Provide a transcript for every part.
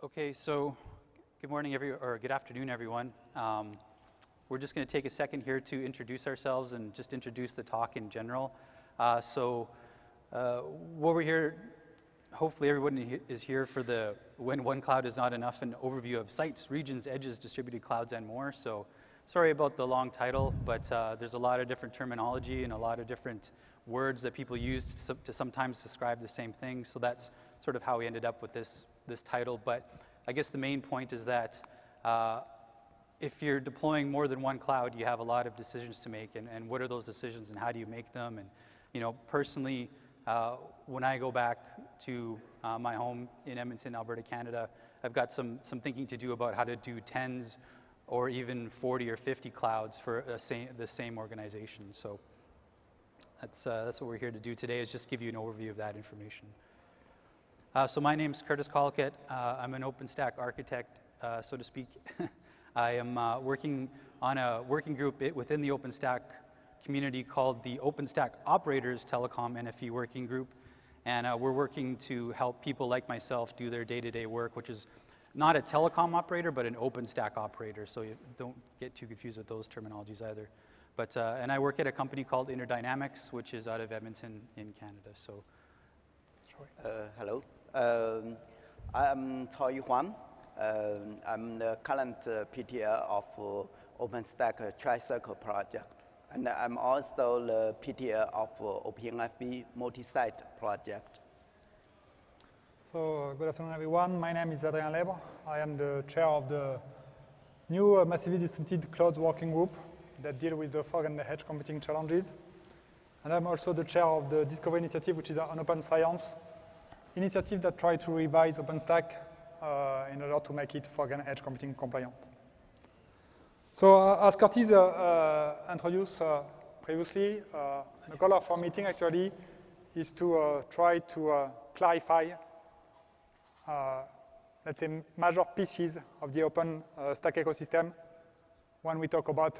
Okay, so good morning, every, or good afternoon, everyone. Um, we're just going to take a second here to introduce ourselves and just introduce the talk in general. Uh, so, uh, what we're here, hopefully, everyone is here for the when one cloud is not enough, an overview of sites, regions, edges, distributed clouds, and more. So, sorry about the long title, but uh, there's a lot of different terminology and a lot of different words that people use to, to sometimes describe the same thing. So that's sort of how we ended up with this this title. But I guess the main point is that uh, if you're deploying more than one cloud, you have a lot of decisions to make, and, and what are those decisions, and how do you make them? And you know, personally, uh, when I go back to uh, my home in Edmonton, Alberta, Canada, I've got some some thinking to do about how to do tens or even 40 or 50 clouds for same, the same organization. So that's uh, that's what we're here to do today is just give you an overview of that information. Uh, so my name is Curtis Collicutt. Uh, I'm an OpenStack architect, uh, so to speak. I am uh, working on a working group within the OpenStack community called the OpenStack Operators Telecom NFV Working Group. And uh, we're working to help people like myself do their day-to-day -day work, which is not a telecom operator, but an OpenStack operator. So you don't get too confused with those terminologies either. But, uh, and I work at a company called Interdynamix, which is out of Edmonton in Canada. So, hello. Um, I'm Chaoyi Huang. Um, I'm the current uh, PTL of uh, OpenStack Tricircle project. And I'm also the PTL of uh, multi-site project. So good afternoon, everyone. My name is Adrien Lebre. I am the chair of the new uh, massively distributed cloud working group that deal with the fog and the edge computing challenges. And I'm also the chair of the Discovery Initiative, which is an open science initiative that try to revise OpenStack uh, in order to make it fog and edge computing compliant. So uh, as Curtis uh, uh introduced uh, previously, uh, the goal of our meeting actually is to try to clarify, let's say, major pieces of the OpenStack ecosystem when we talk about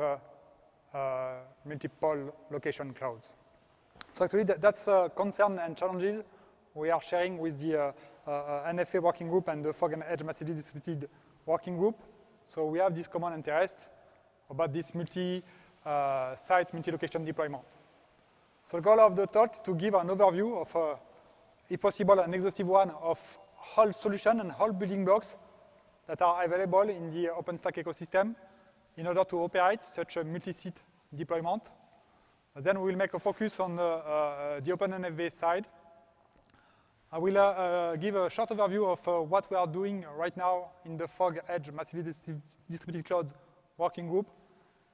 multiple location clouds. So actually, that, that's a concern and challenges we are sharing with the uh, uh, NFV working group and the Fog and Edge Massively Distributed working group. So we have this common interest about this multi-site, uh, multi-location deployment. So the goal of the talk is to give an overview of, if possible, an exhaustive one of all solution and all building blocks that are available in the OpenStack ecosystem in order to operate such a multi-site deployment. Then we will make a focus on the, uh, the OPNFV side I will uh, uh, give a short overview of uh, what we are doing right now in the Fog Edge Massively Distributed Cloud Working Group.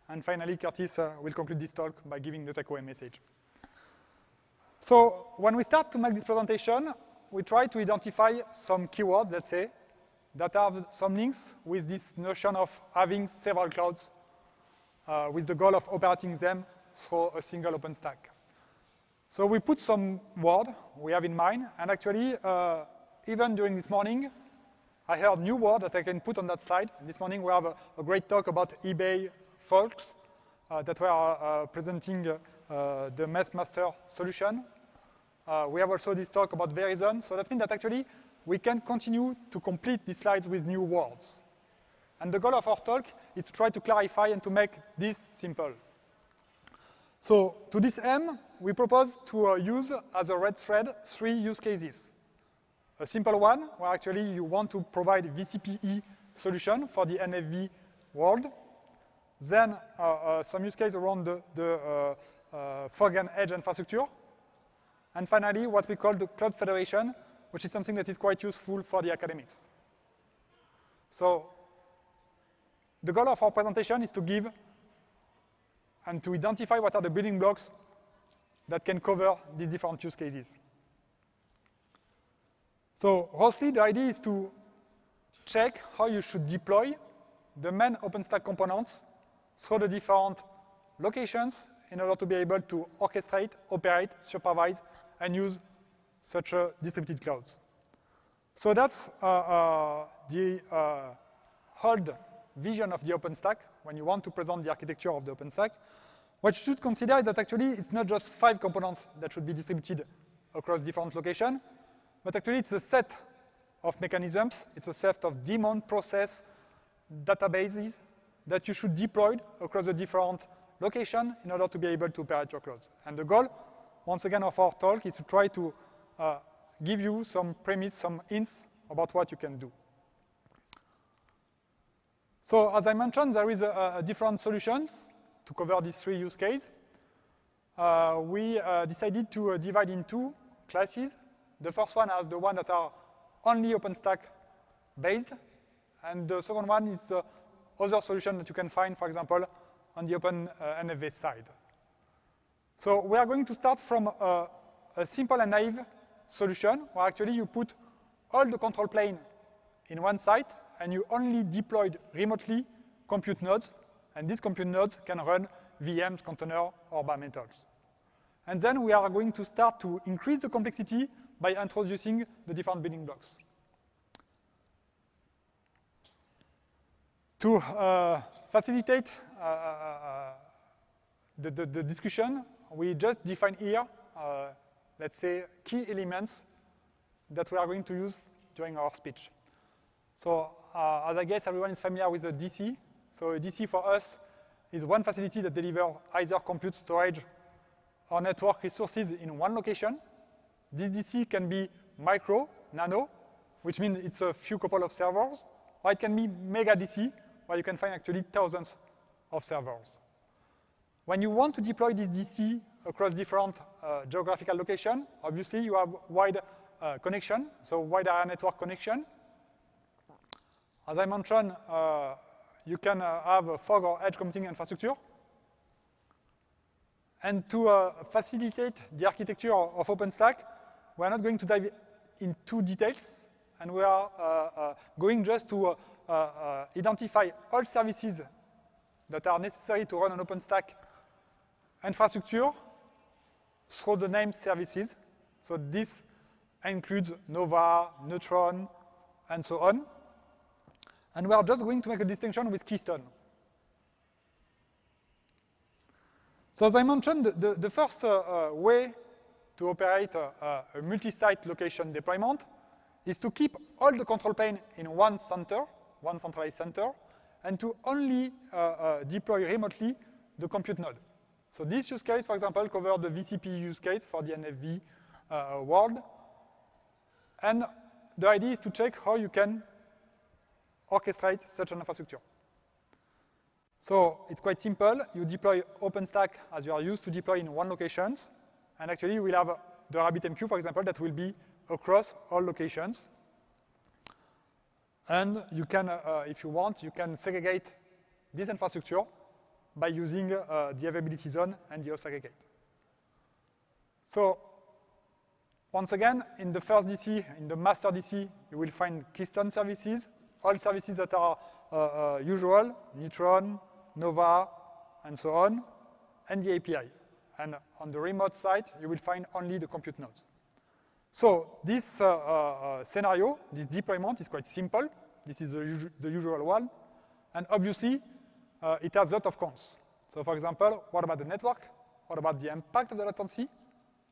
And finally, Curtis uh, will conclude this talk by giving the takeaway message. So when we start to make this presentation, we try to identify some keywords, let's say, that have some links with this notion of having several clouds uh, with the goal of operating them through a single OpenStack. So we put some word we have in mind, and actually, uh, even during this morning, I heard new word that I can put on that slide. This morning we have a, a great talk about eBay folks uh, that were uh, presenting uh, the Mesh Master solution. Uh, we have also this talk about Verizon. So that means that actually we can continue to complete these slides with new words. And the goal of our talk is to try to clarify and to make this simple. So to this end, we propose to uh, use as a red thread three use cases. A simple one, where actually you want to provide VCPE solution for the NFV world. Then uh, uh, some use case around the, the uh, uh, fog and edge infrastructure. And finally, what we call the cloud federation, which is something that is quite useful for the academics. So the goal of our presentation is to give and to identify what are the building blocks that can cover these different use cases. So roughly, the idea is to check how you should deploy the main OpenStack components through the different locations in order to be able to orchestrate, operate, supervise, and use such a distributed clouds. So that's uh, uh, the uh, old vision of the OpenStack when you want to present the architecture of the OpenStack. What you should consider is that actually it's not just five components that should be distributed across different locations, but actually it's a set of mechanisms. It's a set of daemon process databases that you should deploy across the different locations in order to be able to operate your clouds. And the goal, once again, of our talk is to try to uh, give you some premise, some hints about what you can do. So as I mentioned, there is a, a different solutions to cover these three use cases. Uh, we uh, decided to uh, divide in two classes. The first one has the one that are only OpenStack based, and the second one is uh, other solution that you can find, for example, on the Open uh, NFV side. So we are going to start from a, a simple and naive solution, where actually you put all the control plane in one site, and you only deployed remotely compute nodes, and these compute nodes can run VMs, container, or bare metals. And then we are going to start to increase the complexity by introducing the different building blocks. To uh, facilitate uh, uh, uh the, the, the, discussion, we just define here, uh, let's say, key elements that we are going to use during our speech. So uh, as I guess everyone is familiar with the DC. So a DC for us is one facility that delivers either compute storage or network resources in one location. This DC can be micro, nano, which means it's a few couple of servers, or it can be mega DC, where you can find actually thousands of servers. When you want to deploy this DC across different uh, geographical locations, obviously you have wide uh, connection, so wide area network connection. As I mentioned, uh, you can uh, have a fog or edge computing infrastructure. And to uh, facilitate the architecture of OpenStack, we're not going to dive into details, and we are uh, going just to identify all services that are necessary to run an OpenStack infrastructure through the name services. So this includes Nova, Neutron, and so on. And we are just going to make a distinction with Keystone. So as I mentioned, the, the first uh, uh, way to operate a, a multi-site location deployment is to keep all the control plane in one center, one centralized center, and to only uh, uh, deploy remotely the compute node. So this use case, for example, covers the VCPE use case for the NFV uh, world. And the idea is to check how you can orchestrate such an infrastructure. So it's quite simple. You deploy OpenStack as you are used to deploy in one location. And actually, we'll have the RabbitMQ, for example, that will be across all locations. And you can, uh, if you want, you can segregate this infrastructure by using uh, the availability zone and the host aggregate. So once again, in the first DC, in the master DC, you will find Keystone services, all services that are uh, uh, usual, Neutron, Nova, and so on, and the API. And on the remote side, you will find only the compute nodes. So this uh, uh, scenario, this deployment is quite simple. This is the, the usual one. And obviously, uh, it has a lot of cons. So for example, what about the network? What about the impact of the latency?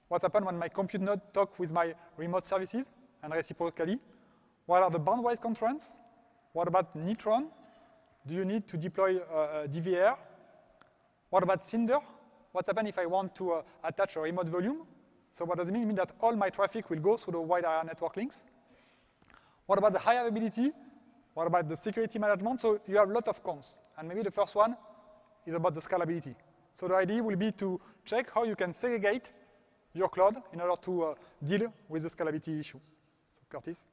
What happens when my compute node talk with my remote services and reciprocally? What are the bandwidth constraints? What about Neutron? Do you need to deploy uh, DVR? What about Cinder? What happens if I want to uh, attach a remote volume? So what does it mean? It means that all my traffic will go through the wide area network links. What about the high availability? What about the security management? So you have a lot of cons. And maybe the first one is about the scalability. So the idea will be to check how you can segregate your cloud in order to uh, deal with the scalability issue. So Curtis.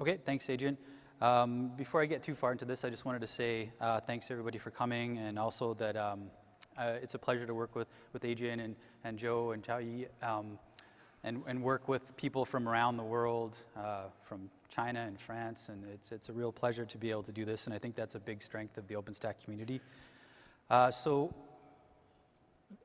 Okay, thanks, Adrien. Um, before I get too far into this, I just wanted to say uh, thanks everybody for coming, and also that um, uh, it's a pleasure to work with, with Adrien and, and Joe and Chao Yi, um, and, and work with people from around the world, uh, from China and France, and it's, it's a real pleasure to be able to do this, and I think that's a big strength of the OpenStack community. Uh, so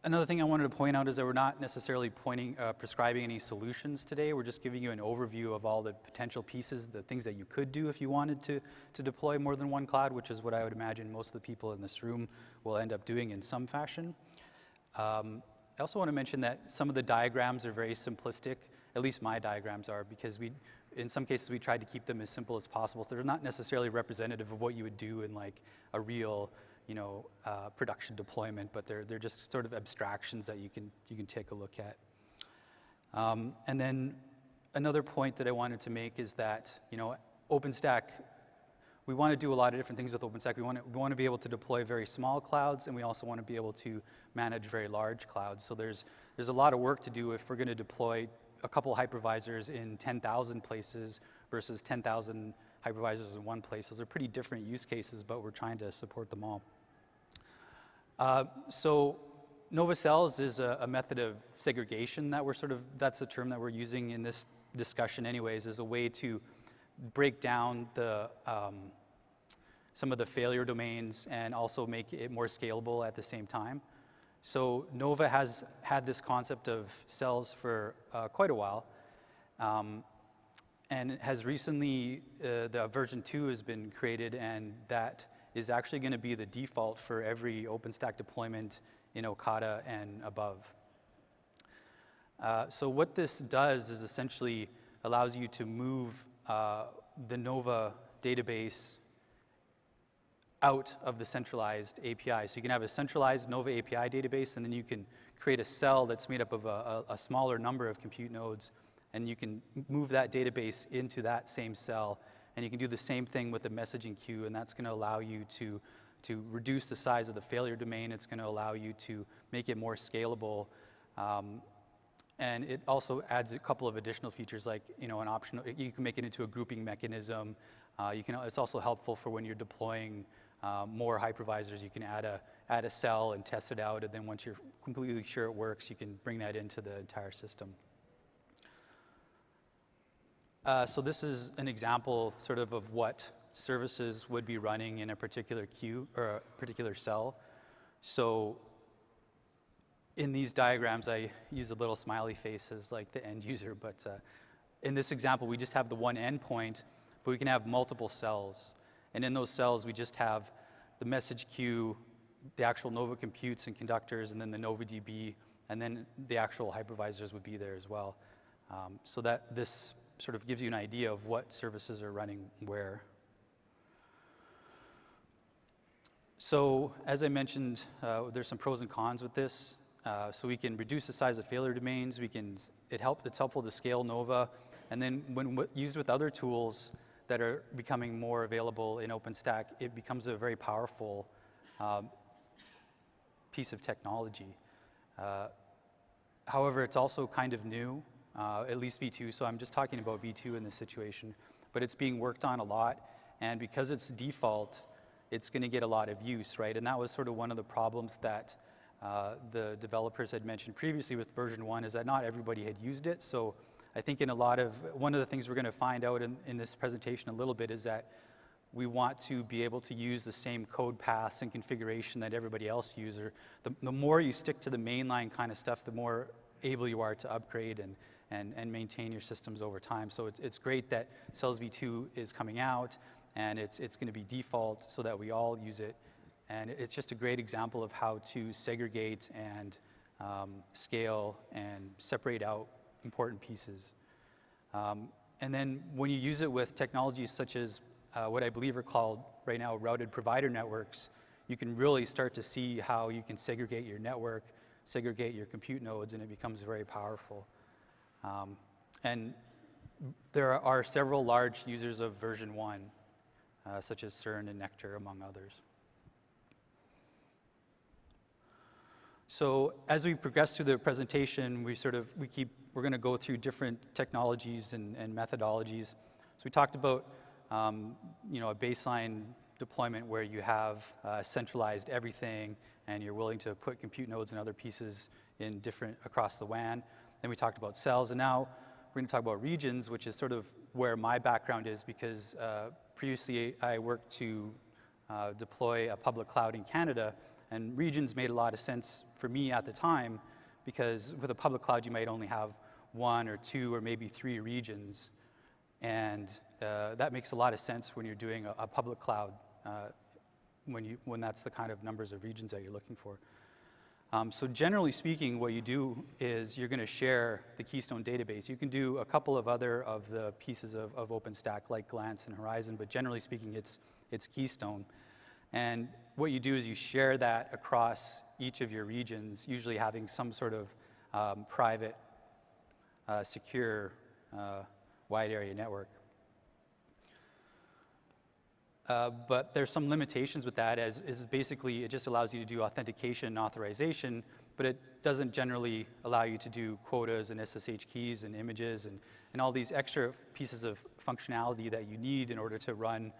Another thing I wanted to point out is that we're not necessarily pointing, uh, prescribing any solutions today. We're just giving you an overview of all the potential pieces, the things that you could do if you wanted to, to deploy more than one cloud, which is what I would imagine most of the people in this room will end up doing in some fashion. Um, I also want to mention that some of the diagrams are very simplistic, at least my diagrams are, because we, in some cases, we tried to keep them as simple as possible. So they're not necessarily representative of what you would do in like a real, you know, uh, production deployment, but they're, they're just sort of abstractions that you can, you can take a look at. Um, and then another point that I wanted to make is that, you know, OpenStack, we want to do a lot of different things with OpenStack. We want, to, we want to be able to deploy very small clouds, and we also want to be able to manage very large clouds. So there's, there's a lot of work to do if we're going to deploy a couple hypervisors in 10,000 places versus 10,000 hypervisors in one place. Those are pretty different use cases, but we're trying to support them all. Uh, so Nova Cells is a, a, method of segregation that we're sort of, that's the term that we're using in this discussion anyways, as a way to break down the, um, some of the failure domains and also make it more scalable at the same time. So Nova has had this concept of cells for uh, quite a while. Um, and has recently, uh, the version 2 has been created, and that is actually going to be the default for every OpenStack deployment in Ocata and above. Uh, so what this does is essentially allows you to move uh, the Nova database out of the centralized API. So you can have a centralized Nova API database, and then you can create a cell that's made up of a, a, a smaller number of compute nodes, and you can move that database into that same cell. And you can do the same thing with the messaging queue, and that's going to allow you to, to reduce the size of the failure domain. It's going to allow you to make it more scalable. Um, and it also adds a couple of additional features like, you know, an optional, you can make it into a grouping mechanism. Uh, you can, it's also helpful for when you're deploying um, more hypervisors, you can add a, add a cell and test it out, and then once you're completely sure it works, you can bring that into the entire system. Uh, so this is an example sort of of what services would be running in a particular queue or a particular cell. So in these diagrams, I use a little smiley face as like the end user, but uh, in this example, we just have the one endpoint, but we can have multiple cells. And in those cells, we just have the message queue, the actual Nova computes and conductors, and then the Nova DB, and then the actual hypervisors would be there as well. Um, so that this sort of gives you an idea of what services are running where. So as I mentioned, uh, there's some pros and cons with this. Uh, so we can reduce the size of failure domains. We can, it help, it's helpful to scale Nova. And then when used with other tools, that are becoming more available in OpenStack, it becomes a very powerful um, piece of technology. Uh, however, it's also kind of new, uh, at least V2, so I'm just talking about V2 in this situation, but it's being worked on a lot, and because it's default, it's going to get a lot of use, right? And that was sort of one of the problems that uh, the developers had mentioned previously with version one is that not everybody had used it, so I think in a lot of, one of the things we're going to find out in, in this presentation a little bit is that we want to be able to use the same code paths and configuration that everybody else uses. The, the more you stick to the mainline kind of stuff, the more able you are to upgrade and, and, and maintain your systems over time. So it's, it's great that Cells v2 is coming out and it's, it's going to be default so that we all use it. And it's just a great example of how to segregate and um, scale and separate out important pieces. Um, and then when you use it with technologies such as uh, what I believe are called right now routed provider networks, you can really start to see how you can segregate your network, segregate your compute nodes, and it becomes very powerful. Um, and there are several large users of version 1, uh, such as CERN and Nectar, among others. So as we progress through the presentation, we sort of, we keep, we're gonna go through different technologies and, and methodologies. So we talked about, um, you know, a baseline deployment where you have uh, centralized everything and you're willing to put compute nodes and other pieces in different, across the WAN. Then we talked about cells, and now we're gonna talk about regions, which is sort of where my background is because uh, previously I worked to uh, deploy a public cloud in Canada and regions made a lot of sense for me at the time because with a public cloud, you might only have one or two or maybe three regions. And uh, that makes a lot of sense when you're doing a, a public cloud, uh, when, you, when that's the kind of numbers of regions that you're looking for. Um, so generally speaking, what you do is you're going to share the Keystone database. You can do a couple of other of the pieces of, of OpenStack like Glance and Horizon, but generally speaking, it's, it's Keystone. And what you do is you share that across each of your regions, usually having some sort of um, private, uh, secure, uh, wide area network. Uh, but there's some limitations with that as is basically it just allows you to do authentication and authorization, but it doesn't generally allow you to do quotas and SSH keys and images and, and all these extra pieces of functionality that you need in order to run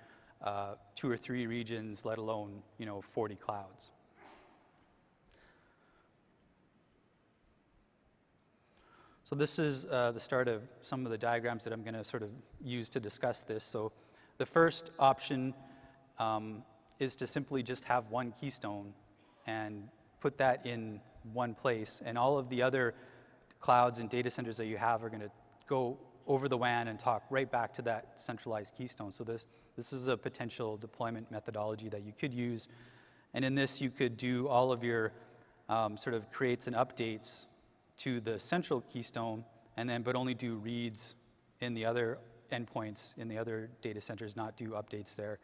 uh, two or three regions, let alone you know 40 clouds. So this is uh, the start of some of the diagrams that I'm going to sort of use to discuss this. So the first option um, is to simply just have one keystone and put that in one place, and all of the other clouds and data centers that you have are going to go over the WAN and talk right back to that centralized keystone. So this, this is a potential deployment methodology that you could use. And in this, you could do all of your um, sort of creates and updates to the central keystone, and then but only do reads in the other endpoints in the other data centers, not do updates there.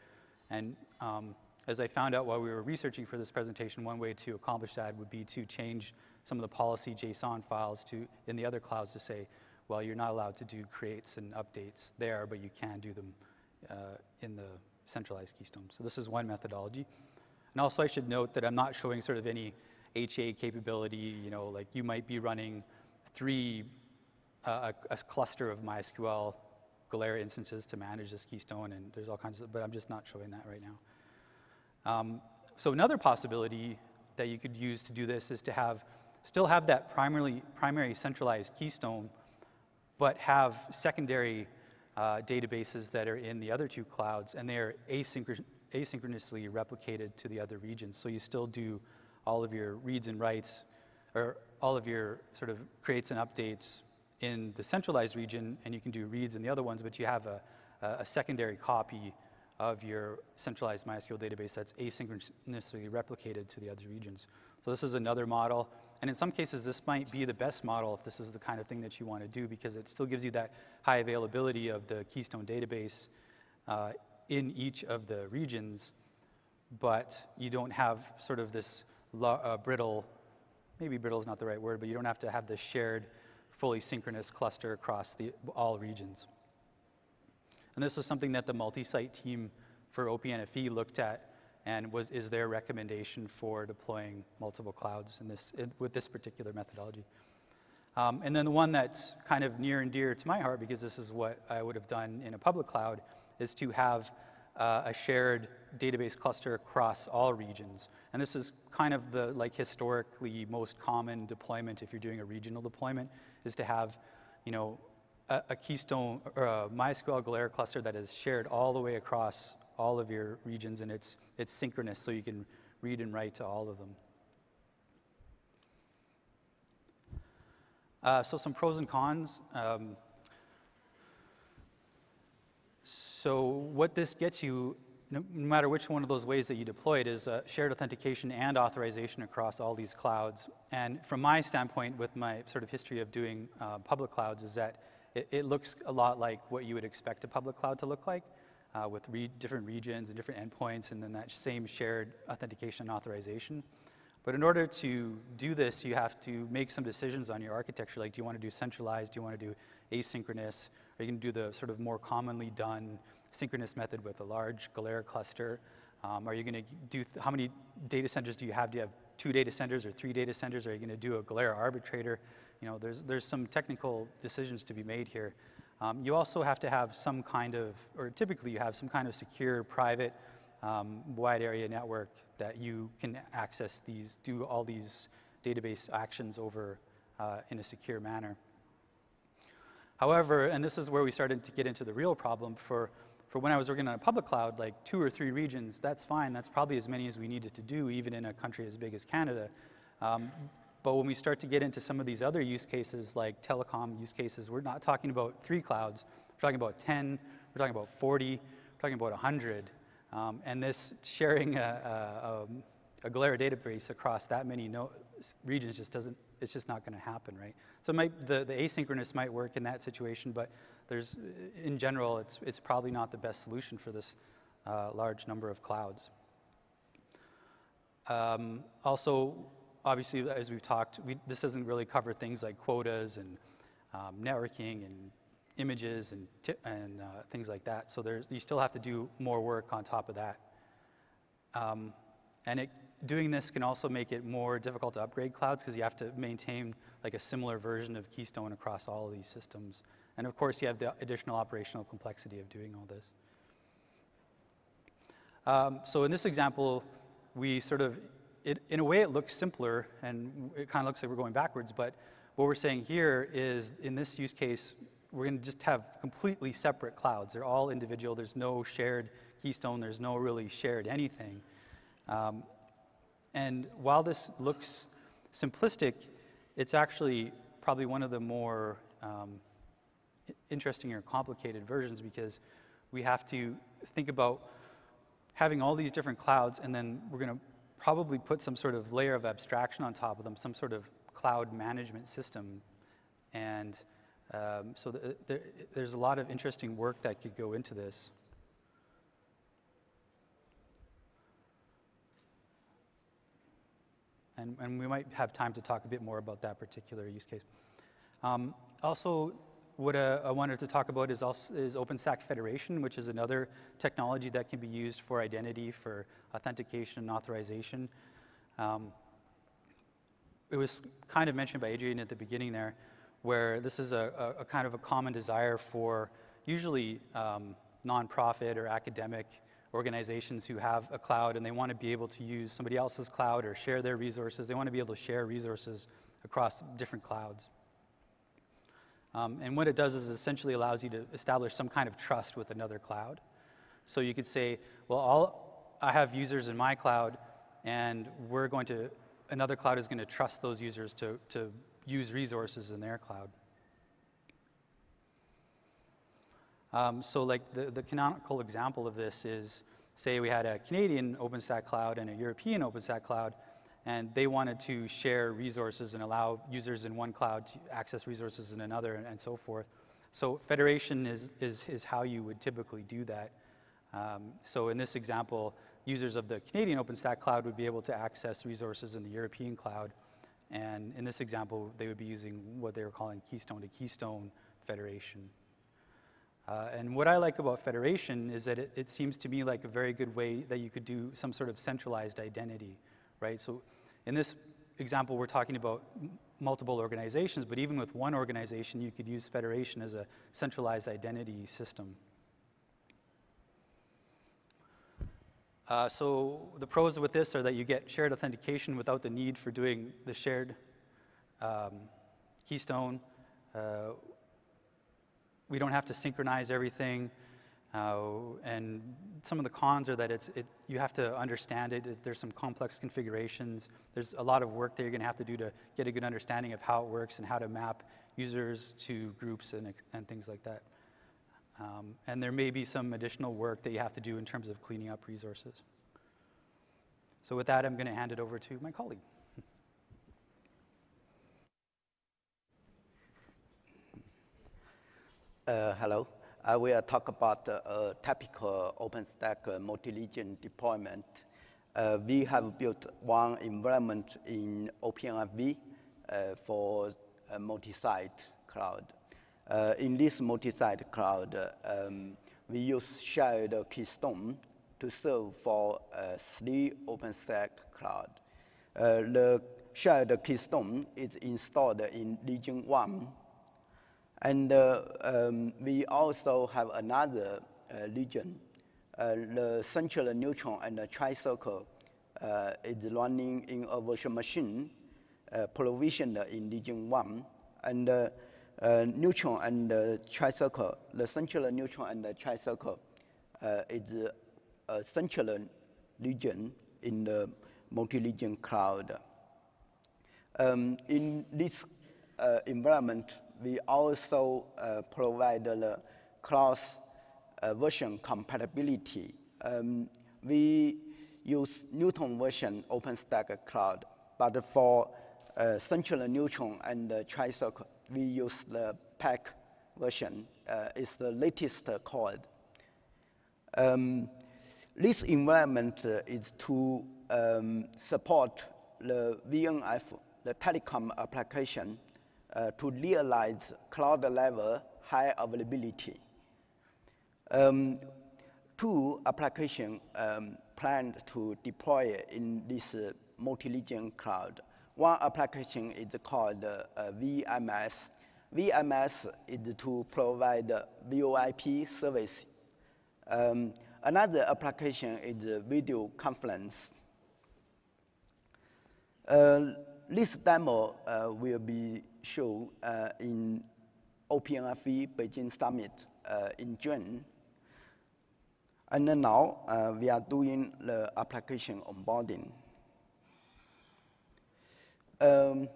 And um, as I found out while we were researching for this presentation, one way to accomplish that would be to change some of the policy JSON files to in the other clouds to say, well, you're not allowed to do creates and updates there, but you can do them uh, in the centralized keystone. So this is one methodology. And also I should note that I'm not showing sort of any HA capability, you know, like you might be running three, uh, a, a cluster of MySQL Galera instances to manage this keystone, and there's all kinds of, but I'm just not showing that right now. Um, so another possibility that you could use to do this is to have, still have that primarily, primary centralized keystone, but have secondary uh, databases that are in the other two clouds, and they're asynchron asynchronously replicated to the other regions. So you still do all of your reads and writes, or all of your sort of creates and updates in the centralized region, and you can do reads in the other ones, but you have a, a secondary copy of your centralized MySQL database that's asynchronously replicated to the other regions. So this is another model. And in some cases, this might be the best model if this is the kind of thing that you want to do because it still gives you that high availability of the Keystone database uh, in each of the regions, but you don't have sort of this uh, brittle, maybe brittle is not the right word, but you don't have to have this shared fully synchronous cluster across the, all regions. And this was something that the multi-site team for OPNFV looked at and was, is their recommendation for deploying multiple clouds in this, in, with this particular methodology. Um, and then the one that's kind of near and dear to my heart, because this is what I would have done in a public cloud, is to have uh, a shared database cluster across all regions. And this is kind of the like historically most common deployment if you're doing a regional deployment is to have, you know, a, a Keystone or a MySQL Galera cluster that is shared all the way across all of your regions and it's, it's synchronous so you can read and write to all of them. Uh, so some pros and cons. Um, so what this gets you, no matter which one of those ways that you deploy it, is uh, shared authentication and authorization across all these clouds. And from my standpoint, with my sort of history of doing uh, public clouds, is that it, it, looks a lot like what you would expect a public cloud to look like, uh, with re different regions and different endpoints, and then that same shared authentication and authorization. But in order to do this, you have to make some decisions on your architecture. Like, do you want to do centralized? Do you want to do asynchronous? Are you going to do the sort of more commonly done synchronous method with a large Galera cluster? Um, are you going to do, how many data centers do you have? Do you have two data centers or three data centers? Are you going to do a Galera arbitrator? You know, there's, there's some technical decisions to be made here. Um, you also have to have some kind of, or typically you have some kind of secure, private, um, wide area network that you can access these, do all these database actions over uh, in a secure manner. However, and this is where we started to get into the real problem for, for when I was working on a public cloud, like two or three regions, that's fine. That's probably as many as we needed to do, even in a country as big as Canada. Um, but when we start to get into some of these other use cases, like telecom use cases, we're not talking about three clouds. We're talking about 10, we're talking about 40, we're talking about 100. Um, and this sharing a, a, a, Galera database across that many no regions just doesn't, it's just not going to happen, right? So might, the, the asynchronous might work in that situation, but there's, in general, it's, it's probably not the best solution for this uh, large number of clouds. Um, also, obviously, as we've talked, we, this doesn't really cover things like quotas and um, networking and images and, and uh, things like that. So there's, you still have to do more work on top of that. Um, and it, doing this can also make it more difficult to upgrade clouds because you have to maintain like a similar version of Keystone across all of these systems. And of course, you have the additional operational complexity of doing all this. Um, so in this example, we sort of, it, in a way, it looks simpler, and it kind of looks like we're going backwards. But what we're saying here is, in this use case, we're going to just have completely separate clouds. They're all individual. There's no shared keystone. There's no really shared anything. Um, and while this looks simplistic, it's actually probably one of the more um, interesting or complicated versions because we have to think about having all these different clouds, and then we're going to probably put some sort of layer of abstraction on top of them, some sort of cloud management system. And um, so th- there, there's a lot of interesting work that could go into this. And, and we might have time to talk a bit more about that particular use case. Um, also, what uh, I wanted to talk about is, also, is OpenStack Federation, which is another technology that can be used for identity, for authentication and authorization. Um, it was kind of mentioned by Adrien at the beginning there, where this is a, a, a kind of a common desire for usually um, nonprofit or academic organizations who have a cloud and they want to be able to use somebody else's cloud or share their resources. They want to be able to share resources across different clouds. Um, and what it does is essentially allows you to establish some kind of trust with another cloud. So you could say, well, all, I have users in my cloud, and we're going to, another cloud is going to trust those users to, to use resources in their cloud. Um, so like the, the canonical example of this is, say we had a Canadian OpenStack cloud and a European OpenStack cloud, and they wanted to share resources and allow users in one cloud to access resources in another and, and so forth. So federation is, is, is how you would typically do that. Um, so in this example, users of the Canadian OpenStack cloud would be able to access resources in the European cloud. And in this example, they would be using what they were calling keystone to keystone federation. Uh, and what I like about federation is that it, it seems to me like a very good way that you could do some sort of centralized identity, right? So in this example, we're talking about multiple organizations, but even with one organization, you could use federation as a centralized identity system. Uh, so the pros with this are that you get shared authentication without the need for doing the shared um, keystone. Uh, we don't have to synchronize everything. Uh, and some of the cons are that it's, it, you have to understand it. There's some complex configurations. There's a lot of work that you're going to have to do to get a good understanding of how it works and how to map users to groups and, and things like that. Um, and there may be some additional work that you have to do in terms of cleaning up resources. So with that, I'm going to hand it over to my colleague. Uh, hello. I will talk about uh, a typical OpenStack uh, multi-region deployment. Uh, we have built one environment in OPNFV uh, for multi-site cloud. Uh, in this multi-site cloud, uh, um, we use shared keystone to serve for uh, three OpenStack cloud. Uh, the shared keystone is installed in region one and uh, um, we also have another uh, region. Uh, the central neutron and the tricircle uh, is running in a virtual machine uh, provisioned in region 1. And uh, uh, neutron and the tricircle, the central neutron and the tricircle uh, is a central region in the multi-region cloud. Um, in this uh, environment, we also uh, provide the cross uh, version compatibility. Um, we use Newton version OpenStack Cloud, but for uh, central neutron and uh, tricircle. We use the Pike version. Uh, it's the latest uh, code. Um, this environment uh, is to um, support the VNF, the telecom application, uh, to realize cloud level high availability. Um, two applications um, planned to deploy in this uh, multi-region cloud. One application is called uh, VMS. VMS is to provide VoIP service. Um, another application is video conference. Uh, this demo uh, will be shown uh, in OPNFV Beijing Summit uh, in June. And now uh, we are doing the application onboarding. Um,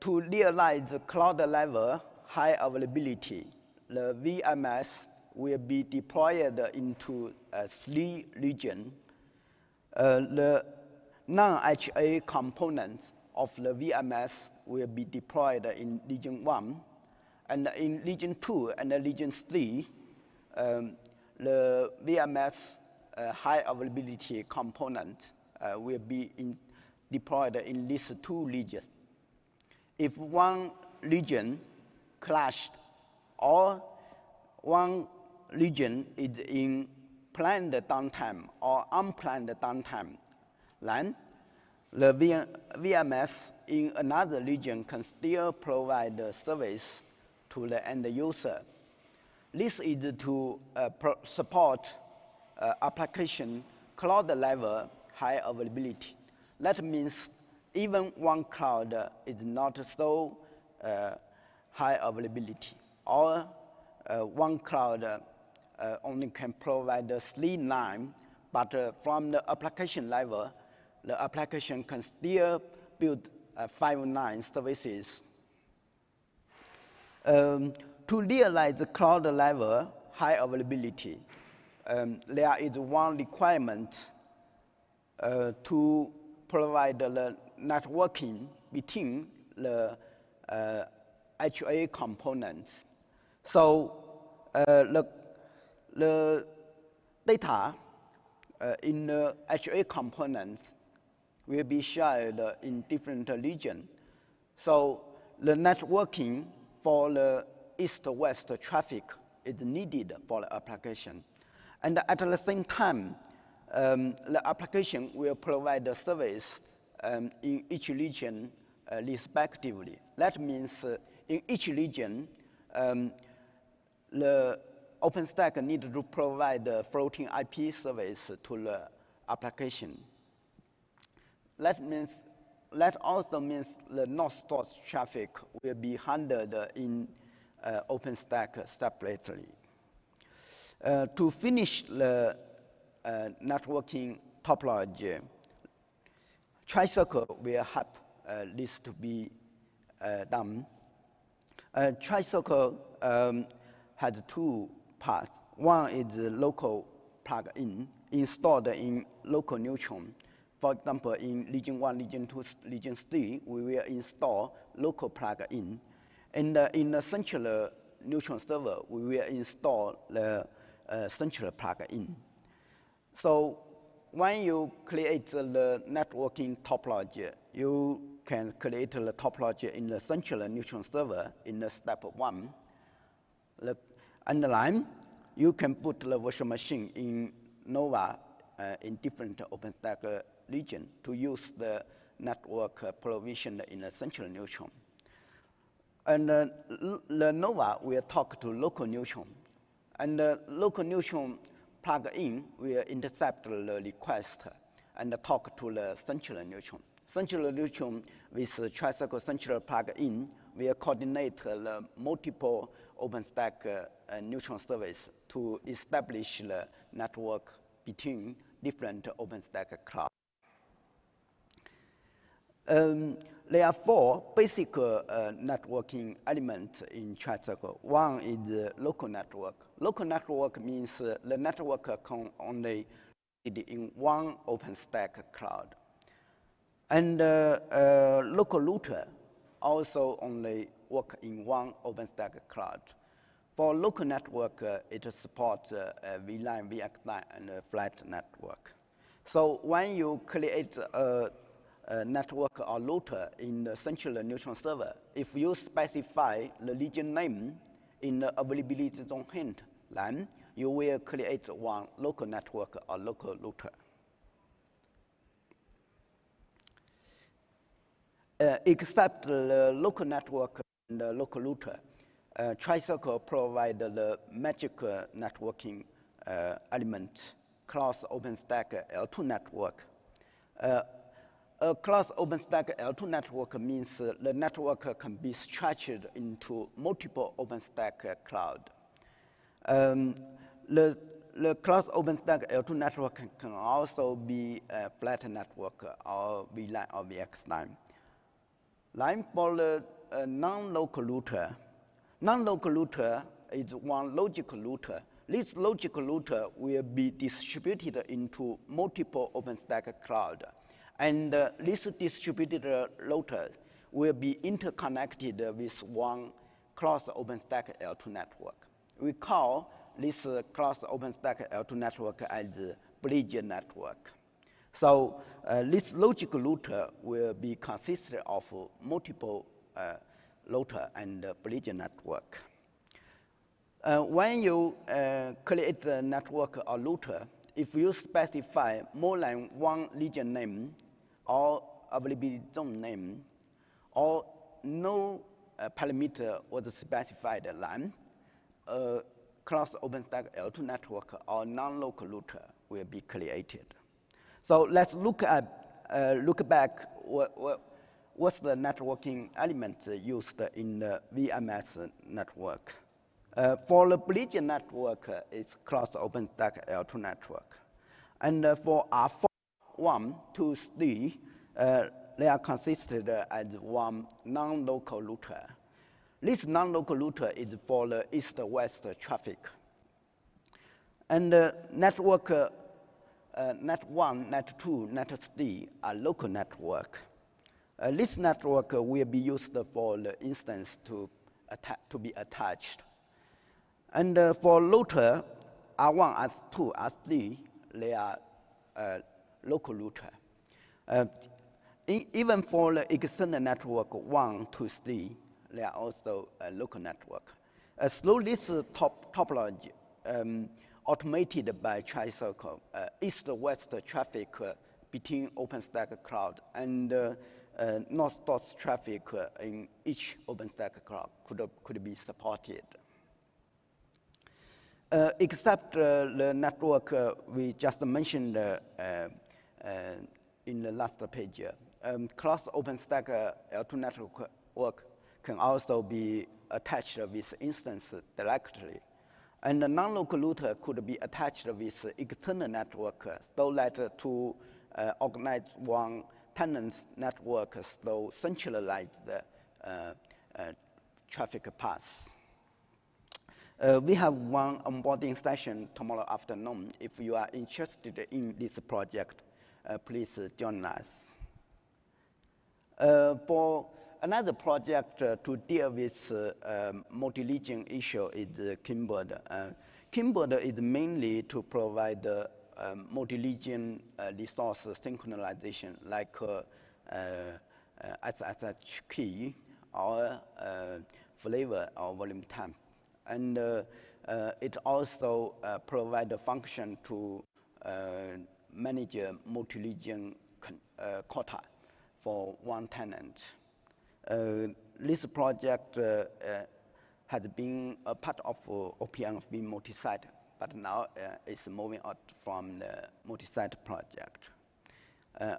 to realize the cloud level high availability, the VMS will be deployed into uh, three regions. Uh, the non-HA components of the VMS will be deployed in region 1. And in region 2 and region 3, um, the VMS uh, high availability component uh, will be in deployed in these two regions. If one region clashed or one region is in planned downtime or unplanned downtime, then the VMS in another region can still provide service to the end user. This is to uh, support uh, application cloud level high availability. That means even one cloud uh, is not so uh, high availability, or uh, one cloud uh, only can provide three nine, but from the application level, the application can still build five nine services. Um, to realize the cloud level high availability, um, there is one requirement uh, to provide the networking between the uh, HA components. So uh, the, the data uh, in the HA components will be shared in different regions. So the networking for the east-west traffic is needed for the application. And at the same time, um, the application will provide the service um, in each region uh, respectively. That means uh, in each region, um, the OpenStack needs to provide the floating IP service to the application. That means that also means the north-south traffic will be handled in uh, OpenStack separately. Uh, to finish the uh, networking topology, Tricircle will help uh, this to be uh, done. Uh, Tricircle um, has two parts. One is the local plug-in installed in local neutron for example, in region 1, region 2, region 3, we will install local plug-in. And uh, in the central neutron server, we will install the uh, central plug-in. So when you create the networking topology, you can create the topology in the central neutron server in the step one. The underline, you can put the virtual machine in NOVA uh, in different OpenStack region to use the network uh, provision in the central neutron. And uh, the NOVA will talk to local neutron. And the local neutron plug-in will intercept the request and talk to the central neutron. Central neutron with the Tricircle central plug-in will coordinate the multiple OpenStack uh, neutron service to establish the network between different OpenStack clouds. Um, there are four basic uh, networking elements in Tricircle. One is the local network. Local network means uh, the network can only be in one OpenStack cloud. And uh, uh, local router also only work in one OpenStack cloud. For local network, uh, it supports uh, uh, VLAN, VXLAN, and uh, flat network. So when you create a, a network or router in the central neutron server, if you specify the region name in the availability zone hint, then you will create one local network or local router. Uh, except the local network and the local router, uh, Tricircle provide the magic uh, networking uh, element, cross OpenStack L2 network. Uh, a cross OpenStack L2 network means uh, the network can be stretched into multiple OpenStack cloud. Um, the, the cross OpenStack L2 network can, can also be a flat network or VLAN or VXLAN. Line for the uh, non-local router. Non-local router is one logical router. This logical router will be distributed into multiple OpenStack cloud. And uh, this distributed uh, router will be interconnected with one cross OpenStack L2 network. We call this uh, cross OpenStack L2 network as bridge network. So uh, this logical router will be consisted of multiple uh, router and uh, bridge network. Uh, when you uh, create the network or router, if you specify more than one region name or availability zone name, or no uh, parameter was specified line, a cross OpenStack L2 network or non-local router will be created. So let's look at, uh, look back, what, what, what's the networking element used in the VMS network. Uh, for the bridge network, uh, it's cross OpenStack L2 network. And uh, for R4, 1, 2, 3, uh, they are considered as one non-local router. This non-local router is for the east-west traffic. And uh, network uh, uh, net 1, net 2, net 3 are local network. Uh, this network uh, will be used for the instance to, to be attached. And uh, for router, R1, R2, R3, they are uh, local router. Uh, in, even for the external network 1, 2, 3, they are also a local network. Uh, through this top, topology, um, automated by Tricircle, uh, east-west traffic uh, between OpenStack cloud and uh, uh, north-south traffic uh, in each OpenStack cloud could, could be supported. Uh, except the network we just mentioned in the last page, um, cross OpenStack L2 network can also be attached with instance directly and the non-local router could be attached with external network so that to uh, organize one tenant's network so centralize the uh, uh, traffic paths. Uh, we have one onboarding session tomorrow afternoon. If you are interested in this project, uh, please join us. Uh, for Another project uh, to deal with uh, um, multi-region issue is uh, Kingbird. Uh, Kingbird is mainly to provide uh, um, multi-region uh, resource synchronization like uh, SSH key or flavor or volume temp. And it also uh, provides a function to manage multi-region quota for one tenant. Uh, this project uh, uh, has been a part of OPNFV multi-site, but now it's moving out from the multi-site project.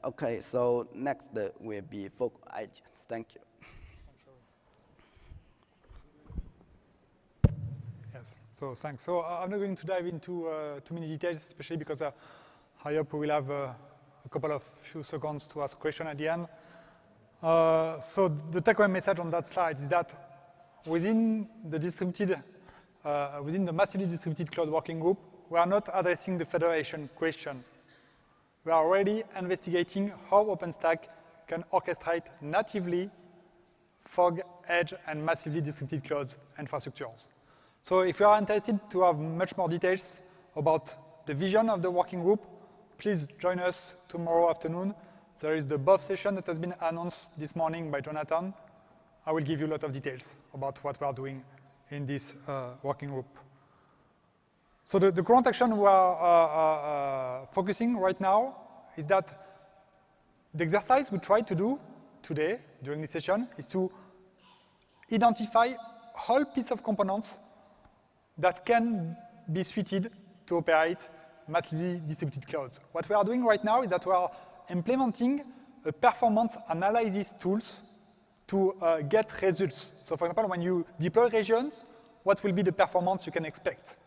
okay, so next will be agent. Thank you. Yes, so thanks. So I'm not going to dive into uh, too many details, especially because uh, I hope we will have uh, a couple of few seconds to ask questions at the end. Uh, so the take-home message on that slide is that within the distributed, uh, within the massively distributed cloud working group, we are not addressing the federation question. We are already investigating how OpenStack can orchestrate natively fog, edge, and massively distributed clouds infrastructures. So if you are interested to have much more details about the vision of the working group, please join us tomorrow afternoon. There is the BOF session that has been announced this morning by Jonathan. I will give you a lot of details about what we are doing in this uh, working group. So the, the current action we are uh, uh, focusing right now is that the exercise we try to do today during this session is to identify whole piece of components that can be suited to operate massively distributed clouds. What we are doing right now is that we are implementing a performance analysis tools to uh, get results. So for example, when you deploy regions, what will be the performance you can expect?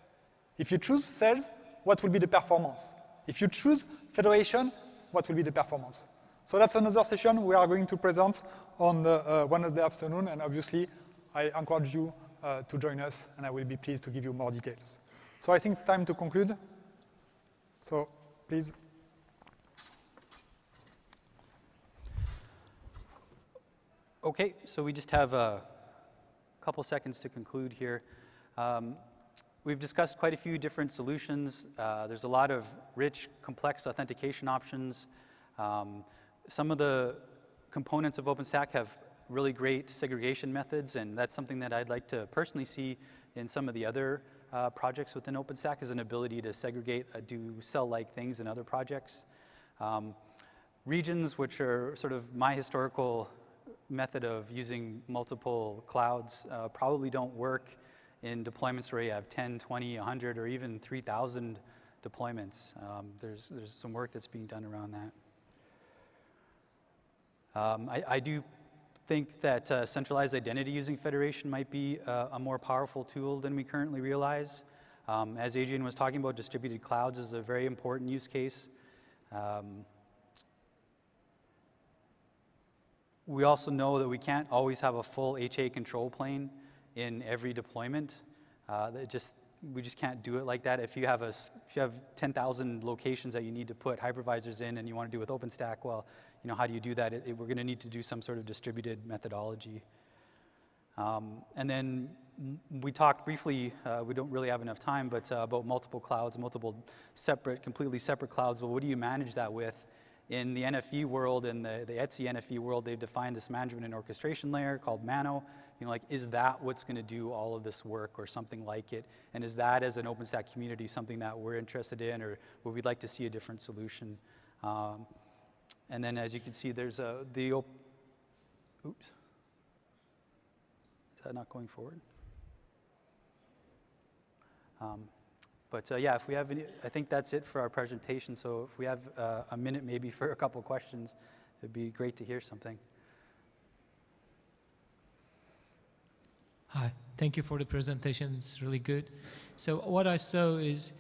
If you choose cells, what will be the performance? If you choose federation, what will be the performance? So that's another session we are going to present on the, uh, Wednesday afternoon, and obviously I encourage you uh, to join us, and I will be pleased to give you more details. So I think it's time to conclude. So please. Okay, so we just have a couple seconds to conclude here. Um, we've discussed quite a few different solutions. Uh, there's a lot of rich, complex authentication options. Um, some of the components of OpenStack have really great segregation methods, and that's something that I'd like to personally see in some of the other uh, projects within OpenStack is an ability to segregate, uh, do cell-like things in other projects. Um, regions, which are sort of my historical method of using multiple clouds, uh, probably don't work in deployments where you have 10, 20, 100, or even 3,000 deployments. Um, there's, there's some work that's being done around that. Um, I, I, do think that uh, centralized identity using federation might be uh, a more powerful tool than we currently realize. Um, as Adrien was talking about, distributed clouds is a very important use case. Um, we also know that we can't always have a full HA control plane in every deployment. Uh, just we just can't do it like that. If you have a if you have 10,000 locations that you need to put hypervisors in and you want to do with OpenStack, well, you know, how do you do that? It, it, we're going to need to do some sort of distributed methodology. Um, and then we talked briefly, uh, we don't really have enough time, but uh, about multiple clouds, multiple separate, completely separate clouds. Well, what do you manage that with? In the NFV world in the, the ETSI NFV world, they've defined this management and orchestration layer called MANO. You know, like, is that what's going to do all of this work or something like it? And is that, as an OpenStack community, something that we're interested in or would we like to see a different solution? Um, and then as you can see, there's a, the, oops. Is that not going forward? Um, but uh, yeah, if we have any, I think that's it for our presentation. So if we have uh, a minute maybe for a couple questions, it'd be great to hear something. Hi, thank you for the presentation. It's really good. So what I saw is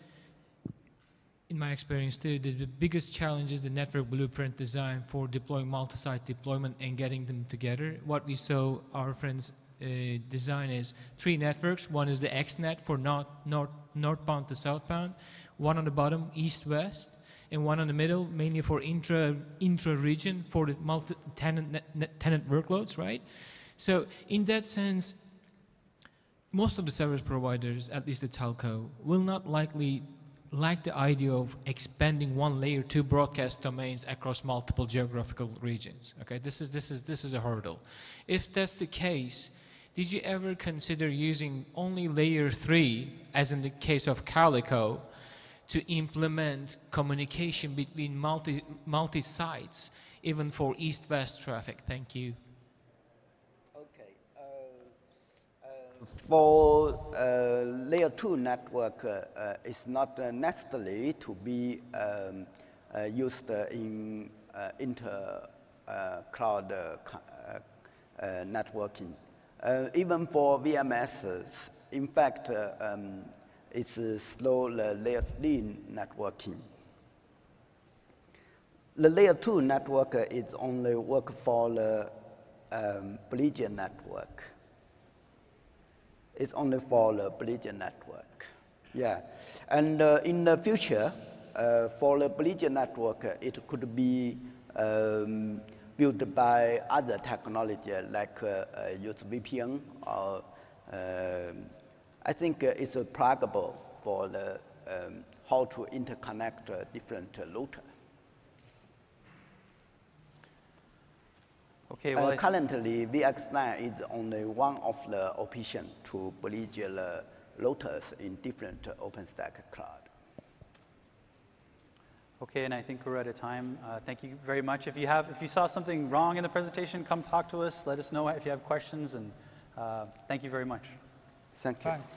in my experience too, the, the, biggest challenge is the network blueprint design for deploying multi-site deployment and getting them together. What we saw our friends uh, design is three networks. One is the XNet for north, north, northbound to southbound, one on the bottom, east-west, and one on the middle, mainly for intra, intra-region for the multi-tenant tenant workloads, right? So in that sense, most of the service providers, at least the telco, will not likely like the idea of expanding one layer to broadcast domains across multiple geographical regions. Okay, this is this is this is a hurdle. If that's the case, did you ever consider using only layer three, as in the case of Calico, to implement communication between multi multi sites, even for east-west traffic? Thank you. For uh, layer 2 network, uh, uh, it's not uh, necessarily to be um, uh, used uh, in inter-cloud networking. even for VMS, in fact, um, it's slow layer 3 networking. The layer 2 network is only work for the um, network. It's only for the Bridge network. Yeah. And uh, in the future, uh, for the Bridge network, it could be um, built by other technology like uh, uh, use VPN or um I think uh, it's uh, pluggable for the um, how to interconnect uh, different uh, Okay, well, Uh, currently, VXLAN is only one of the options to bridge the routers in different OpenStack cloud. Okay, and I think we're out of time. Uh, Thank you very much. If you have, if you saw something wrong in the presentation, come talk to us. Let us know if you have questions, and uh, thank you very much. Thank you. Thanks.